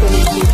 believe you.